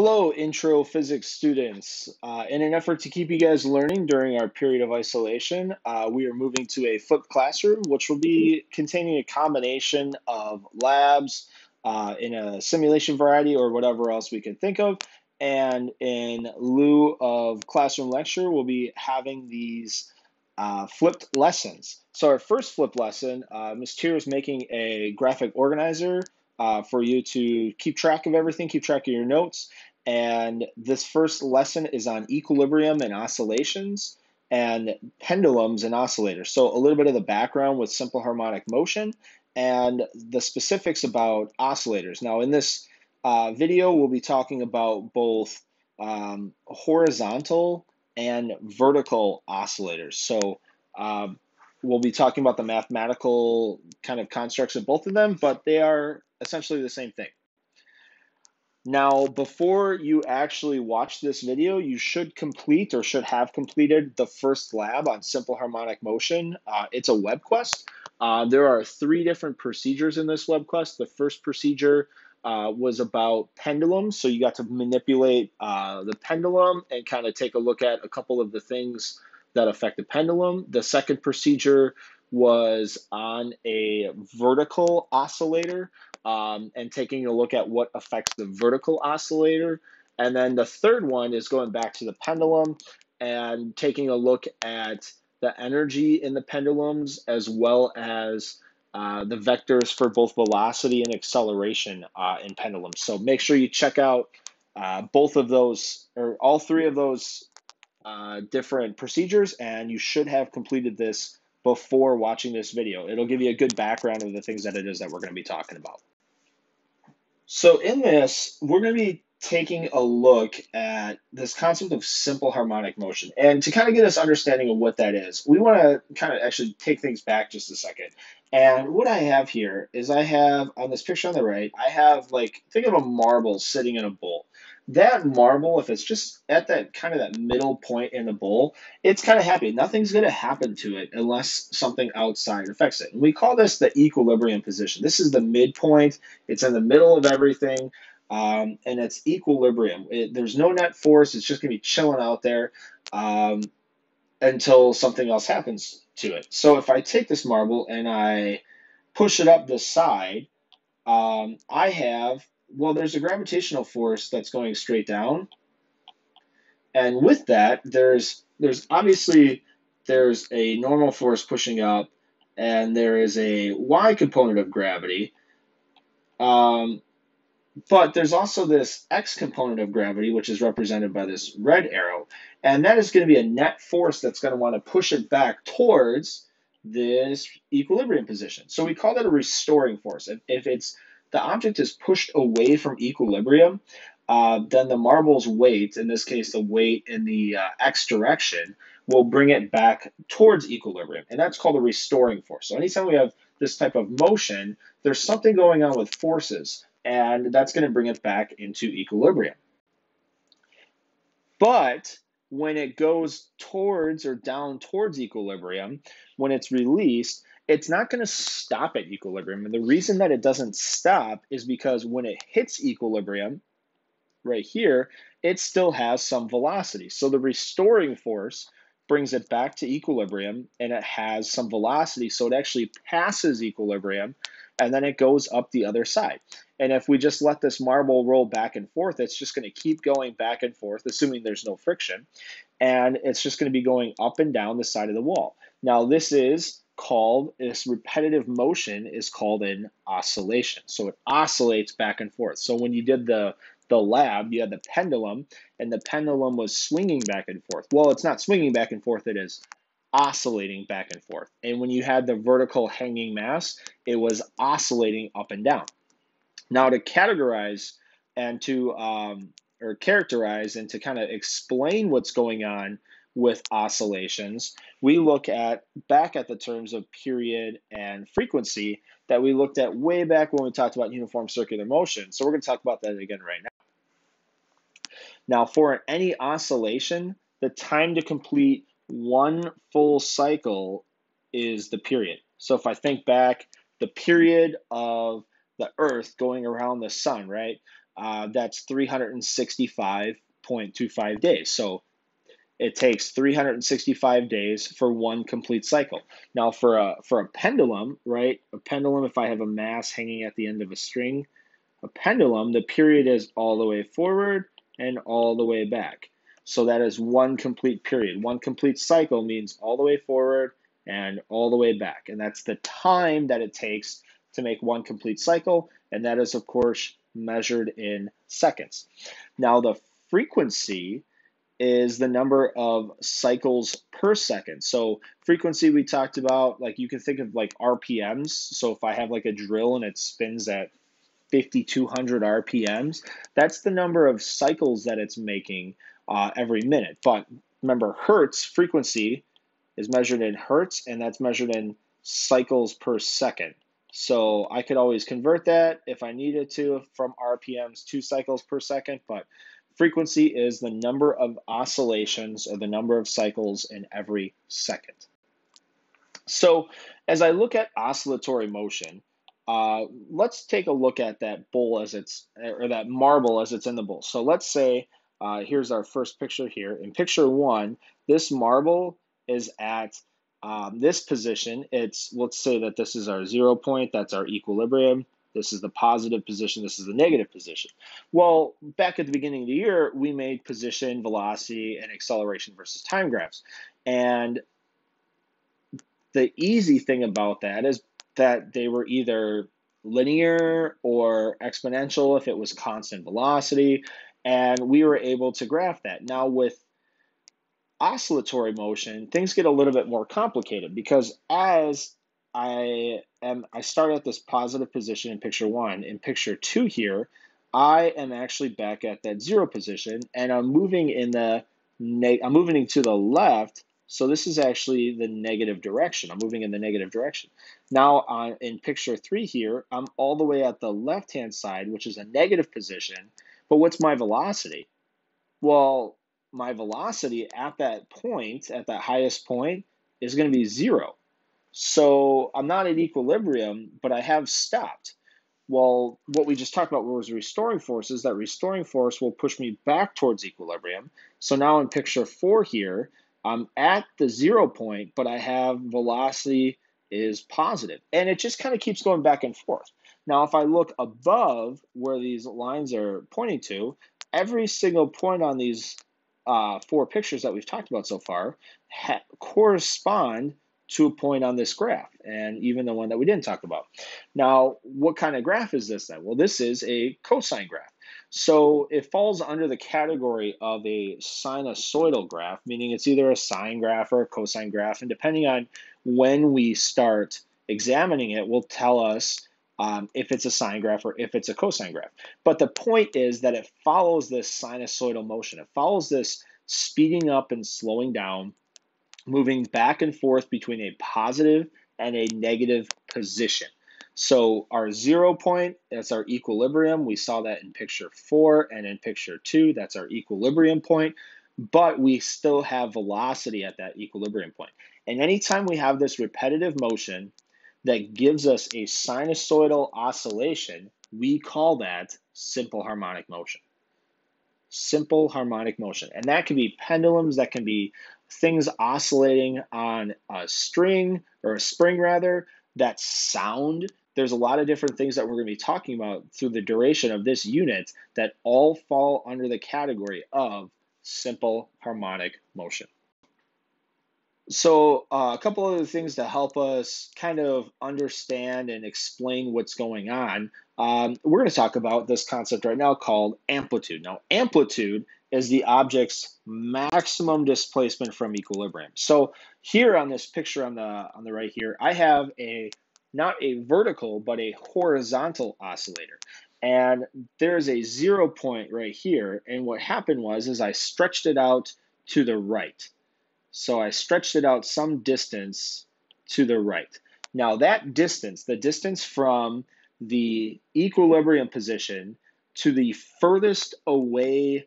Hello, intro physics students. Uh, in an effort to keep you guys learning during our period of isolation, uh, we are moving to a flipped classroom, which will be containing a combination of labs uh, in a simulation variety or whatever else we can think of. And in lieu of classroom lecture, we'll be having these uh, flipped lessons. So our first flipped lesson, uh, Ms. Tier is making a graphic organizer uh, for you to keep track of everything, keep track of your notes. And this first lesson is on equilibrium and oscillations and pendulums and oscillators. So a little bit of the background with simple harmonic motion and the specifics about oscillators. Now in this uh, video, we'll be talking about both um, horizontal and vertical oscillators. So um, we'll be talking about the mathematical kind of constructs of both of them, but they are essentially the same thing. Now, before you actually watch this video, you should complete or should have completed the first lab on simple harmonic motion. Uh, it's a web quest. Uh, there are three different procedures in this web quest. The first procedure uh, was about pendulums. So you got to manipulate uh, the pendulum and kind of take a look at a couple of the things that affect the pendulum. The second procedure was on a vertical oscillator um, and taking a look at what affects the vertical oscillator. And then the third one is going back to the pendulum and taking a look at the energy in the pendulums as well as uh, the vectors for both velocity and acceleration uh, in pendulums. So make sure you check out uh, both of those or all three of those uh, different procedures and you should have completed this before watching this video. It'll give you a good background of the things that it is that we're going to be talking about. So in this, we're going to be taking a look at this concept of simple harmonic motion. And to kind of get us understanding of what that is, we want to kind of actually take things back just a second. And what I have here is I have on this picture on the right, I have like, think of a marble sitting in a bowl that marble, if it's just at that kind of that middle point in the bowl, it's kind of happy. Nothing's going to happen to it unless something outside affects it. And we call this the equilibrium position. This is the midpoint. It's in the middle of everything, um, and it's equilibrium. It, there's no net force. It's just going to be chilling out there um, until something else happens to it. So if I take this marble and I push it up the side, um, I have well, there's a gravitational force that's going straight down. And with that, there's there's obviously there's a normal force pushing up, and there is a y component of gravity. Um, but there's also this x component of gravity, which is represented by this red arrow. And that is going to be a net force that's going to want to push it back towards this equilibrium position. So we call that a restoring force. If, if it's the object is pushed away from equilibrium, uh, then the marble's weight, in this case the weight in the uh, x direction, will bring it back towards equilibrium. And that's called a restoring force. So anytime we have this type of motion, there's something going on with forces, and that's going to bring it back into equilibrium. But when it goes towards or down towards equilibrium, when it's released, it's not going to stop at equilibrium. And the reason that it doesn't stop is because when it hits equilibrium, right here, it still has some velocity. So the restoring force brings it back to equilibrium and it has some velocity. So it actually passes equilibrium and then it goes up the other side. And if we just let this marble roll back and forth, it's just going to keep going back and forth, assuming there's no friction. And it's just going to be going up and down the side of the wall. Now, this is called this repetitive motion is called an oscillation. So it oscillates back and forth. So when you did the the lab, you had the pendulum, and the pendulum was swinging back and forth. Well, it's not swinging back and forth; it is oscillating back and forth. And when you had the vertical hanging mass, it was oscillating up and down. Now, to categorize and to um, or characterize and to kind of explain what's going on with oscillations, we look at back at the terms of period and frequency that we looked at way back when we talked about uniform circular motion. So we're going to talk about that again right now. Now, for any oscillation, the time to complete one full cycle is the period. So if I think back, the period of the Earth going around the sun, right? uh, that's 365.25 days. So it takes 365 days for one complete cycle. Now, for a for a pendulum, right? A pendulum, if I have a mass hanging at the end of a string, a pendulum, the period is all the way forward and all the way back. So that is one complete period. One complete cycle means all the way forward and all the way back, and that's the time that it takes to make one complete cycle, and that is of course measured in seconds. Now, the frequency is the number of cycles per second. So frequency we talked about, like you can think of like RPMs. So if I have like a drill and it spins at 5200 RPMs, that's the number of cycles that it's making uh, every minute. But remember, hertz frequency is measured in hertz, and that's measured in cycles per second. So I could always convert that if I needed to from RPMs to cycles per second, but Frequency is the number of oscillations or the number of cycles in every second. So as I look at oscillatory motion, uh, let's take a look at that bowl as it's, or that marble as it's in the bowl. So let's say, uh, here's our first picture here. In picture one, this marble is at um, this position. It's, let's say that this is our zero point, that's our equilibrium. This is the positive position. This is the negative position. Well, back at the beginning of the year, we made position, velocity, and acceleration versus time graphs. And the easy thing about that is that they were either linear or exponential if it was constant velocity. And we were able to graph that. Now, with oscillatory motion, things get a little bit more complicated because as I am I start at this positive position in picture one. In picture two here, I am actually back at that zero position and I'm moving in the I'm moving to the left. So this is actually the negative direction. I'm moving in the negative direction. Now on in picture three here, I'm all the way at the left hand side, which is a negative position. But what's my velocity? Well, my velocity at that point, at that highest point, is going to be zero. So I'm not at equilibrium, but I have stopped. Well, what we just talked about was restoring forces. That restoring force will push me back towards equilibrium. So now in picture four here, I'm at the zero point, but I have velocity is positive. And it just kind of keeps going back and forth. Now, if I look above where these lines are pointing to, every single point on these uh, four pictures that we've talked about so far correspond to a point on this graph, and even the one that we didn't talk about. Now, what kind of graph is this then? Well, this is a cosine graph. So it falls under the category of a sinusoidal graph, meaning it's either a sine graph or a cosine graph, and depending on when we start examining it, will tell us um, if it's a sine graph or if it's a cosine graph. But the point is that it follows this sinusoidal motion. It follows this speeding up and slowing down moving back and forth between a positive and a negative position. So our zero point, that's our equilibrium. We saw that in picture four and in picture two, that's our equilibrium point, but we still have velocity at that equilibrium point. And anytime we have this repetitive motion that gives us a sinusoidal oscillation, we call that simple harmonic motion. Simple harmonic motion. And that can be pendulums, that can be things oscillating on a string or a spring rather that sound there's a lot of different things that we're going to be talking about through the duration of this unit that all fall under the category of simple harmonic motion. So, uh, a couple other things to help us kind of understand and explain what's going on. Um, we're going to talk about this concept right now called amplitude. Now, amplitude is the object's maximum displacement from equilibrium. So here on this picture on the on the right here, I have a not a vertical but a horizontal oscillator. And there's a zero point right here. And what happened was is I stretched it out to the right. So I stretched it out some distance to the right. Now that distance, the distance from the equilibrium position to the furthest away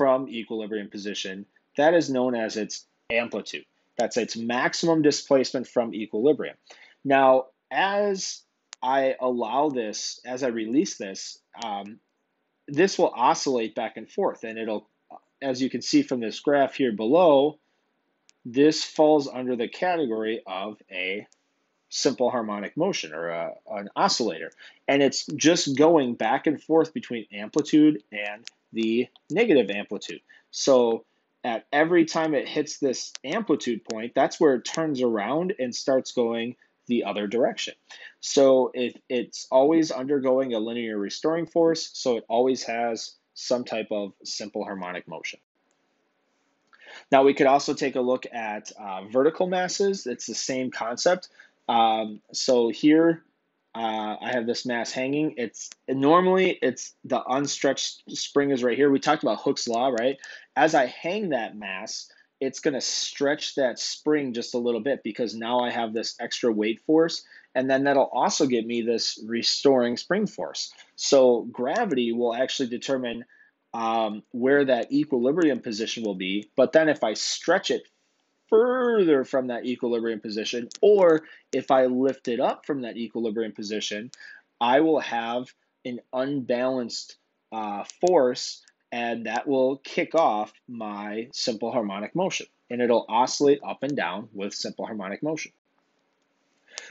from equilibrium position, that is known as its amplitude. That's its maximum displacement from equilibrium. Now, as I allow this, as I release this, um, this will oscillate back and forth, and it'll, as you can see from this graph here below, this falls under the category of a simple harmonic motion or a, an oscillator. And it's just going back and forth between amplitude and the negative amplitude. So at every time it hits this amplitude point, that's where it turns around and starts going the other direction. So it, it's always undergoing a linear restoring force, so it always has some type of simple harmonic motion. Now we could also take a look at uh, vertical masses. It's the same concept. Um, so here uh, I have this mass hanging. It's normally it's the unstretched spring is right here. We talked about Hooke's law, right? As I hang that mass, it's going to stretch that spring just a little bit because now I have this extra weight force. And then that'll also give me this restoring spring force. So gravity will actually determine um, where that equilibrium position will be. But then if I stretch it further from that equilibrium position, or if I lift it up from that equilibrium position, I will have an unbalanced uh, force, and that will kick off my simple harmonic motion. And it'll oscillate up and down with simple harmonic motion.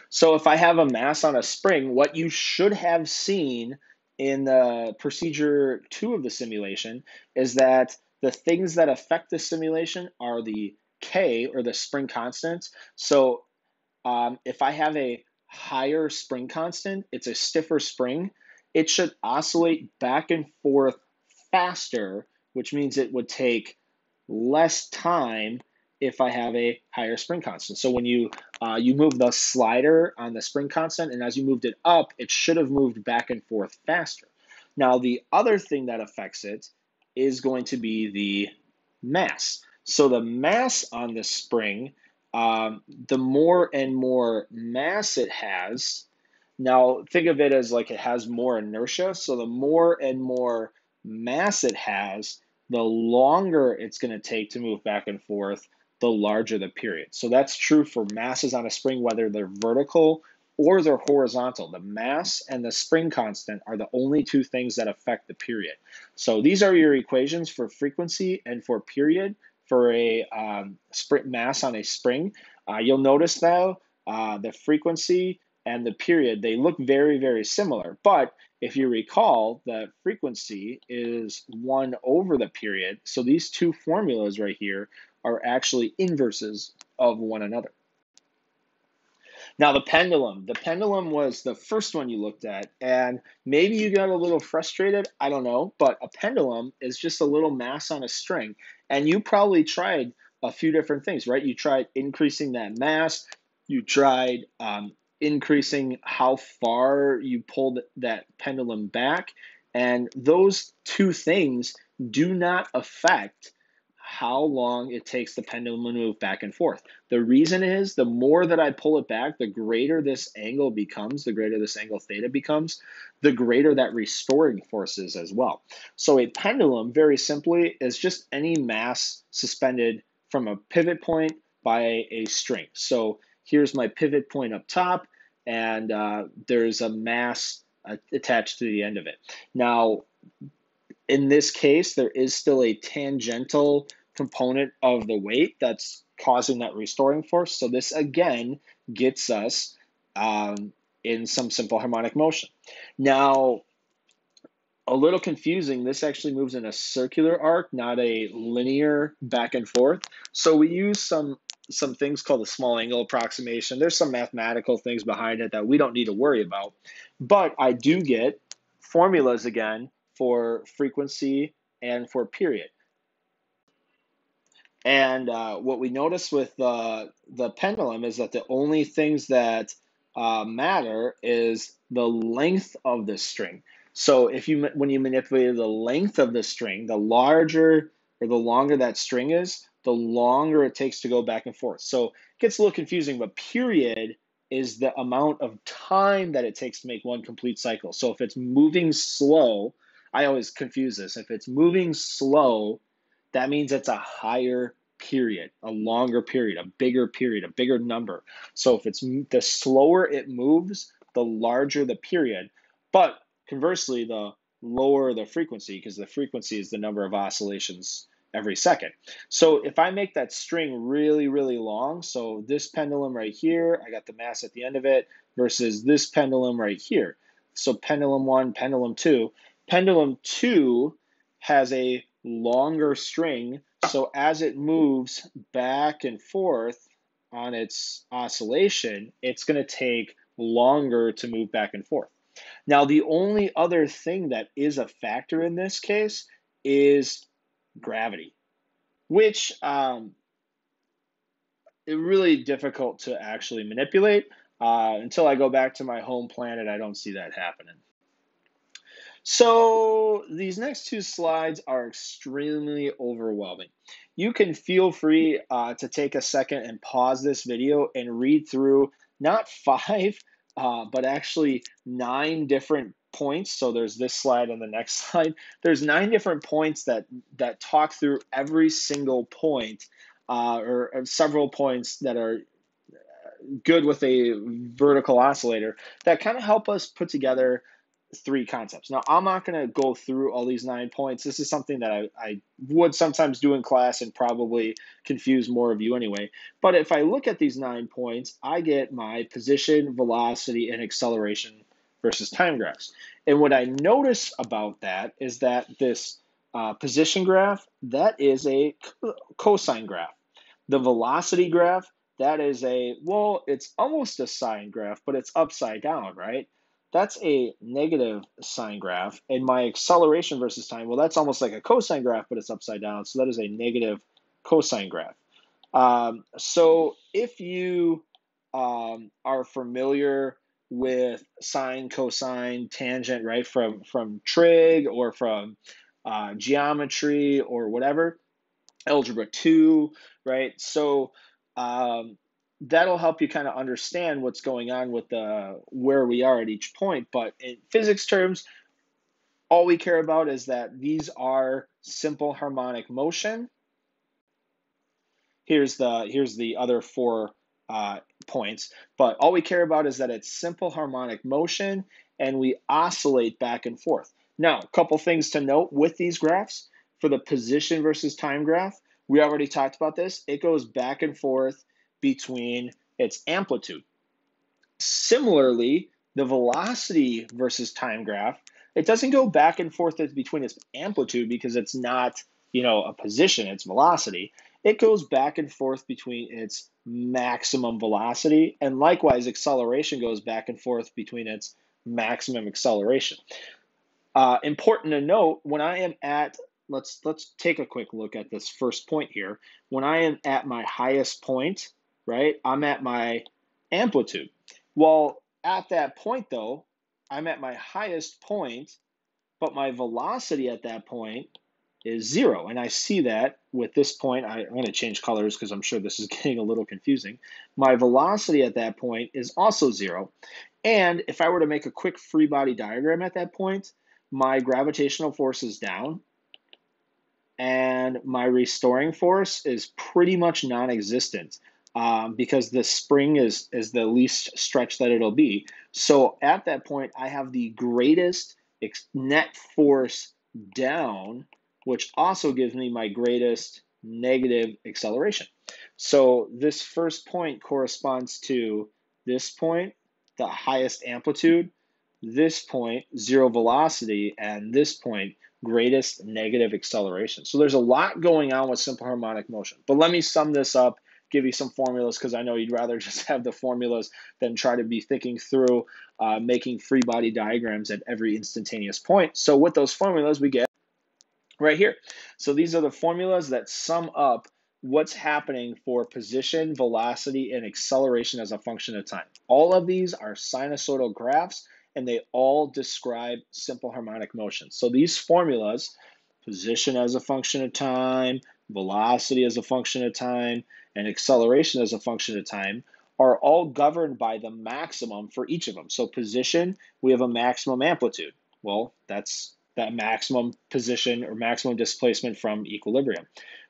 So if I have a mass on a spring, what you should have seen in the procedure two of the simulation is that the things that affect the simulation are the K or the spring constant. So um, if I have a higher spring constant, it's a stiffer spring, it should oscillate back and forth faster, which means it would take less time if I have a higher spring constant. So when you uh, you move the slider on the spring constant, and as you moved it up, it should have moved back and forth faster. Now the other thing that affects it is going to be the mass. So the mass on the spring, um, the more and more mass it has, now think of it as like it has more inertia. So the more and more mass it has, the longer it's going to take to move back and forth, the larger the period. So that's true for masses on a spring, whether they're vertical or they're horizontal. The mass and the spring constant are the only two things that affect the period. So these are your equations for frequency and for period for a um, sprint mass on a spring. Uh, you'll notice though, uh, the frequency and the period, they look very, very similar. But if you recall, the frequency is 1 over the period. So these two formulas right here are actually inverses of one another. Now, the pendulum. The pendulum was the first one you looked at, and maybe you got a little frustrated. I don't know. But a pendulum is just a little mass on a string. And you probably tried a few different things, right? You tried increasing that mass, you tried um, increasing how far you pulled that pendulum back. And those two things do not affect how long it takes the pendulum to move back and forth. The reason is the more that I pull it back, the greater this angle becomes, the greater this angle theta becomes, the greater that restoring force is as well. So a pendulum, very simply, is just any mass suspended from a pivot point by a string. So here's my pivot point up top, and uh, there's a mass attached to the end of it. Now, in this case, there is still a tangential component of the weight that's causing that restoring force. So this again gets us um, in some simple harmonic motion. Now, a little confusing, this actually moves in a circular arc, not a linear back and forth. So we use some some things called the small angle approximation. There's some mathematical things behind it that we don't need to worry about. But I do get formulas again for frequency and for period. And uh, what we notice with the the pendulum is that the only things that uh, matter is the length of the string. So if you when you manipulate the length of the string, the larger or the longer that string is, the longer it takes to go back and forth. So it gets a little confusing, but period is the amount of time that it takes to make one complete cycle. So if it's moving slow, I always confuse this. If it's moving slow, that means it's a higher period, a longer period, a bigger period, a bigger number. So if it's the slower it moves, the larger the period. But conversely, the lower the frequency because the frequency is the number of oscillations every second. So if I make that string really, really long, so this pendulum right here, I got the mass at the end of it, versus this pendulum right here. So pendulum one, pendulum two. Pendulum two has a longer string, so as it moves back and forth on its oscillation, it's going to take longer to move back and forth. Now, the only other thing that is a factor in this case is gravity, which um, is really difficult to actually manipulate. Uh, until I go back to my home planet, I don't see that happening. So these next two slides are extremely overwhelming. You can feel free uh, to take a second and pause this video and read through not five, uh, but actually nine different points. So there's this slide and the next slide. There's nine different points that that talk through every single point, uh, or, or several points that are good with a vertical oscillator that kind of help us put together three concepts. Now, I'm not going to go through all these nine points. This is something that I, I would sometimes do in class and probably confuse more of you anyway. But if I look at these nine points, I get my position, velocity, and acceleration versus time graphs. And what I notice about that is that this uh, position graph, that is a cosine graph. The velocity graph, that is a, well, it's almost a sine graph, but it's upside down, right? That's a negative sine graph. And my acceleration versus time, well, that's almost like a cosine graph, but it's upside down. So that is a negative cosine graph. Um, so if you um, are familiar with sine, cosine, tangent, right, from, from trig or from uh, geometry or whatever, algebra 2, right? So um, that'll help you kind of understand what's going on with the where we are at each point. But in physics terms, all we care about is that these are simple harmonic motion. Here's the here's the other four uh, points, but all we care about is that it's simple harmonic motion and we oscillate back and forth. Now, a couple things to note with these graphs for the position versus time graph. We already talked about this. It goes back and forth between its amplitude. Similarly, the velocity versus time graph, it doesn't go back and forth between its amplitude because it's not, you know, a position, it's velocity. It goes back and forth between its maximum velocity, and likewise, acceleration goes back and forth between its maximum acceleration. Uh, important to note when I am at let's let's take a quick look at this first point here. When I am at my highest point, right? I'm at my amplitude. Well, at that point, though, I'm at my highest point, but my velocity at that point is zero. And I see that with this point. I, am going to change colors because I'm sure this is getting a little confusing. My velocity at that point is also zero. And if I were to make a quick free body diagram at that point, my gravitational force is down and my restoring force is pretty much non-existent um, because the spring is is the least stretch that it'll be. So at that point, I have the greatest net force down, which also gives me my greatest negative acceleration. So this first point corresponds to this point, the highest amplitude, this point, zero velocity, and this point, greatest negative acceleration. So there's a lot going on with simple harmonic motion. But let me sum this up give you some formulas because I know you'd rather just have the formulas than try to be thinking through uh, making free body diagrams at every instantaneous point. So with those formulas, we get right here. So these are the formulas that sum up what's happening for position, velocity, and acceleration as a function of time. All of these are sinusoidal graphs and they all describe simple harmonic motion. So these formulas, position as a function of time, velocity as a function of time, and acceleration as a function of time are all governed by the maximum for each of them. So position, we have a maximum amplitude. Well, that's that maximum position or maximum displacement from equilibrium.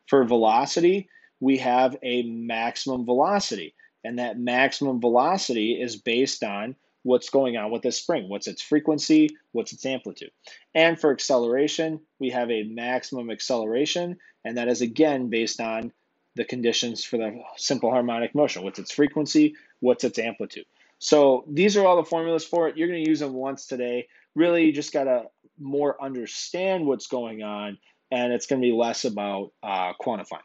For velocity, we have a maximum velocity, and that maximum velocity is based on what's going on with this spring. What's its frequency? What's its amplitude? And for acceleration, we have a maximum acceleration, and that is again based on the conditions for the simple harmonic motion. What's its frequency? What's its amplitude? So these are all the formulas for it. You're going to use them once today. Really, you just got to more understand what's going on, and it's going to be less about uh, quantifying.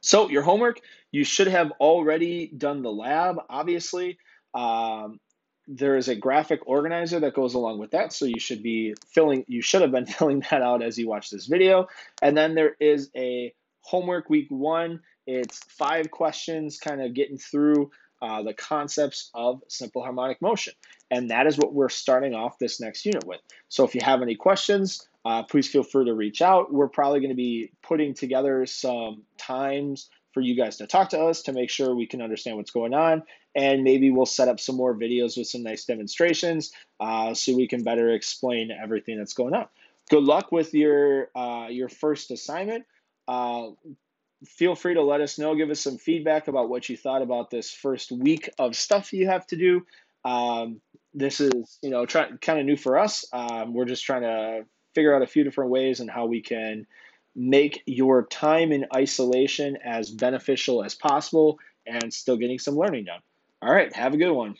So your homework, you should have already done the lab, obviously. Um, there is a graphic organizer that goes along with that. So you should be filling, you should have been filling that out as you watch this video. And then there is a homework week one. It's five questions, kind of getting through uh, the concepts of simple harmonic motion. And that is what we're starting off this next unit with. So if you have any questions, uh, please feel free to reach out. We're probably going to be putting together some times for you guys to talk to us to make sure we can understand what's going on. And maybe we'll set up some more videos with some nice demonstrations uh, so we can better explain everything that's going on. Good luck with your uh, your first assignment. Uh, feel free to let us know, give us some feedback about what you thought about this first week of stuff you have to do. Um, this is you know kind of new for us. Um, we're just trying to figure out a few different ways and how we can make your time in isolation as beneficial as possible and still getting some learning done. All right, have a good one.